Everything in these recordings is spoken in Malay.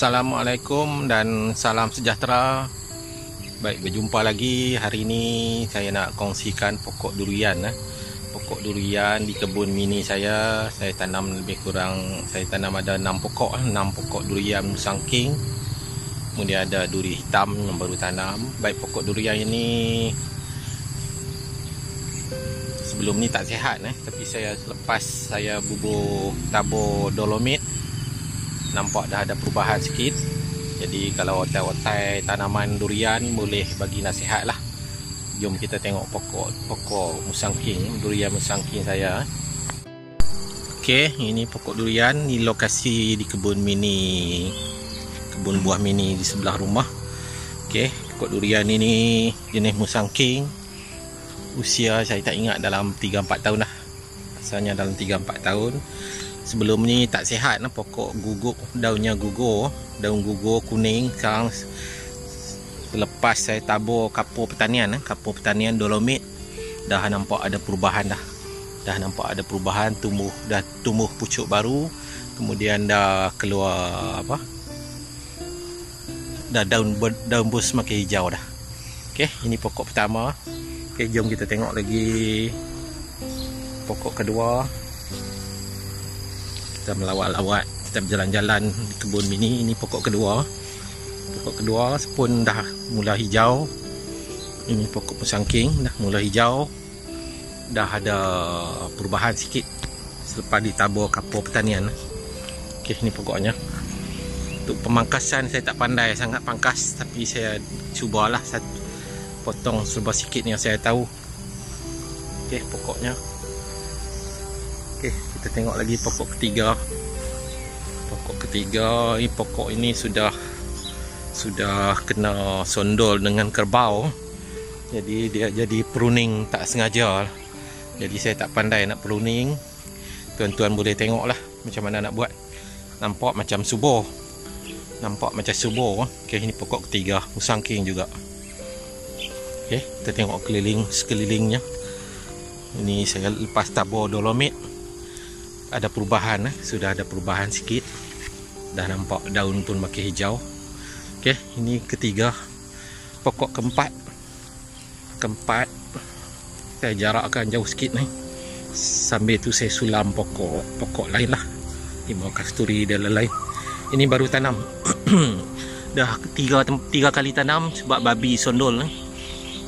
Assalamualaikum dan salam sejahtera. Baik berjumpa lagi. Hari ini saya nak kongsikan pokok durian eh. Pokok durian di kebun mini saya. Saya tanam lebih kurang Saya tanam ada 6 pokok 6 eh. pokok durian musang king Kemudian ada duri hitam yang baru tanam. Baik pokok durian ini Sebelum ni tak sihat eh. Tapi saya lepas saya bubur tabur dolomit nampak dah ada perubahan sikit. Jadi kalau otai-otai tanaman durian boleh bagi nasihat lah. Jom kita tengok pokok pokok musang king durian musang king saya ok ini pokok durian ni lokasi di kebun mini kebun buah mini di sebelah rumah. Ok pokok durian ini jenis musang king usia saya tak ingat dalam 3-4 tahun lah. Asalnya dalam 3-4 tahun. Sebelum ni tak sihat lah pokok gugur daunnya gugur. Daun gugur kuning sekarang lepas saya tabur kapur pertanian eh, kapur pertanian dolomit dah nampak ada perubahan dah. Dah nampak ada perubahan tumbuh dah tumbuh pucuk baru. Kemudian dah keluar apa? Dah daun daun bus semakin hijau dah. Okey ini pokok pertama okey jom kita tengok lagi pokok kedua. Kita melawat-lawat kita berjalan-jalan di kebun mini. Ini pokok kedua. Pokok kedua pun dah mula hijau. Ini pokok pesangking dah mula hijau. Dah ada perubahan sikit selepas ditabur kapur pertanian. Ok ini pokoknya. Untuk pemangkasan saya tak pandai sangat pangkas tapi saya cubalah satu potong serba sikit yang saya tahu ok pokoknya Okey, kita tengok lagi pokok ketiga. Pokok ketiga, ini pokok ini sudah sudah kena sondol dengan kerbau. Jadi dia jadi pruning tak sengaja. Jadi saya tak pandai nak pruning. Tuan-tuan boleh tengoklah macam mana nak buat. Nampak macam subur. Nampak macam subur. Okey, ini pokok ketiga, musang king juga. Okey, kita tengok keliling sekelilingnya. Ini saya lepas tabur dolomit. Ada perubahan eh. sudah ada perubahan sikit. Dah nampak daun pun makin hijau. Okey ini ketiga. Pokok keempat. Keempat. Saya jarakkan jauh sikit ni. Sambil tu saya sulam pokok. Pokok lain lah. Limau kasturi dan lain-lain. Ini baru tanam. Dah tiga tiga kali tanam sebab babi sondol ni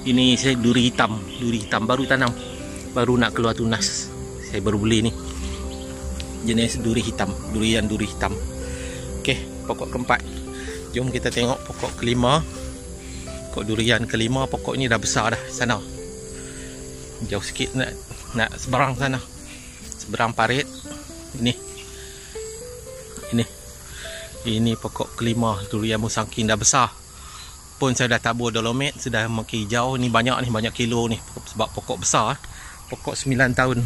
ini saya duri hitam duri hitam. Baru tanam baru nak keluar tunas. Saya baru beli ni. Jenis duri hitam durian duri hitam. Okey, pokok keempat. Jom kita tengok pokok kelima. Pokok durian kelima pokok ni dah besar dah sana. Jauh sikit nak nak seberang sana. Seberang parit. Ini. Ini. Ini pokok kelima. Durian musangking dah besar pun saya dah tabur dolomit sudah makin hijau ni banyak ni banyak kilo ni. Sebab pokok besar pokok 9 tahun.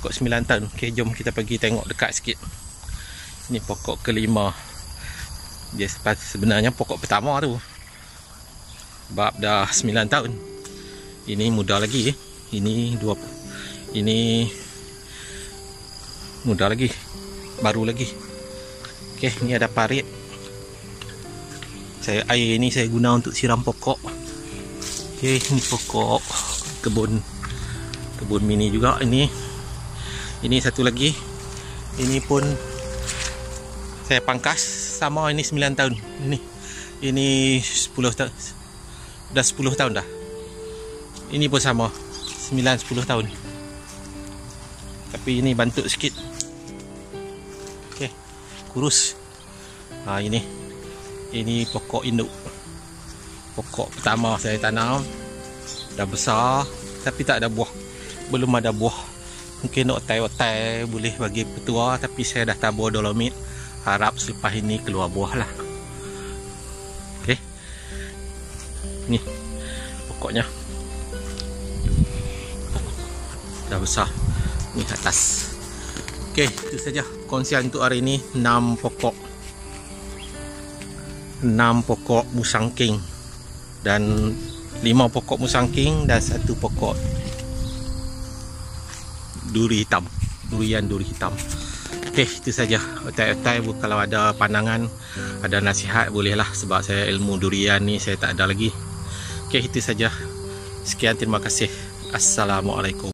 Pokok 9 tahun. Ok jom kita pergi tengok dekat sikit. Ni pokok kelima. Dia sebenarnya pokok pertama tu. Bab dah 9 tahun. Ini muda lagi ini dua ini muda lagi. Baru lagi. Ok ni ada parit saya air ni saya guna untuk siram pokok. Ok ni pokok kebun kebun mini juga. Ini ini satu lagi. Ini pun saya pangkas sama ini 9 tahun. Ini ini 10 tahun dah 10 tahun dah. Ini pun sama 9 10 tahun. Tapi ini bantuk sikit. Okey kurus. Ha ini ini pokok induk. Pokok pertama saya tanam. Dah besar tapi tak ada buah. Belum ada buah. Mungkin otai-otai boleh bagi petua tapi saya dah tabur dolomit. Harap selepas ini keluar buah lah. Ok ni pokoknya. Dah besar. Ni atas. Ok itu saja kongsian untuk hari ini. 6 pokok 6 pokok musang king dan 5 pokok musang king dan 1 pokok duri hitam durian duri hitam Okey, itu saja. Otai-otai kalau ada pandangan, ada nasihat bolehlah sebab saya ilmu durian ni saya tak ada lagi. Okey, itu saja. Sekian terima kasih. Assalamualaikum.